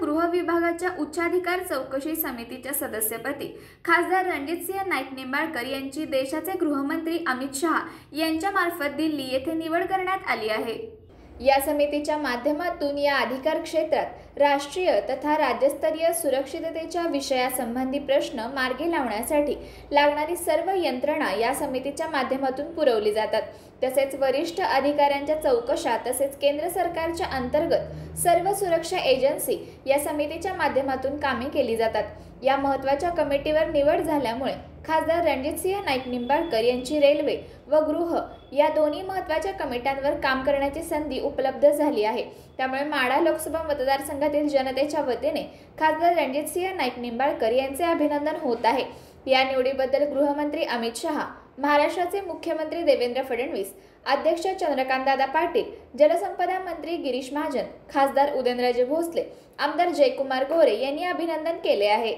गृह विभागाच्या उच्चाधिकार चौकशी समितीच्या सदस्यपदी खासदार रणजितसिंह नाईक निंबाळकर यांची देशाचे गृहमंत्री अमित शहा यांच्यामार्फत दिल्ली येथे निवड करण्यात आली आहे. या समितीच्या माध्यमातून या अधिकार क्षेत्रात राष्ट्रीय तथा राज्यस्तरीय सुरक्षिततेच्या विषयासंबंधी प्रश्न मार्गी लावण्यासाठी लागणारी सर्व यंत्रणा या समितीच्या माध्यमातून पुरवली जातात. तसेच वरिष्ठ अधिकाऱ्यांच्या चौकशा तसेच केंद्र सरकारच्या अंतर्गत सर्व सुरक्षा एजन्सी या समितीच्या माध्यमातून कामे केली जातात. या महत्त्वाच्या कमिटीवर निवड झाल्यामुळे खासदार रणजितसिंह नाईक निंबाळकर यांची रेल्वे व गृह या दोन्ही महत्त्वाच्या कमिट्यांवर काम करण्याची संधी उपलब्ध झाली आहे. त्यामुळे माडा लोकसभा मतदारसंघातील जनतेच्या वतीने खासदार रणजितसिंह नाईक निंबाळकर यांचे अभिनंदन होत आहे. या निवडीबद्दल गृहमंत्री अमित शहा महाराष्ट्राचे मुख्यमंत्री देवेंद्र फडणवीस अध्यक्ष चंद्रकांतदादा पाटील जलसंपदा मंत्री गिरीश महाजन खासदार उदयनराजे भोसले आमदार जयकुमार गोरे यांनी अभिनंदन केले आहे.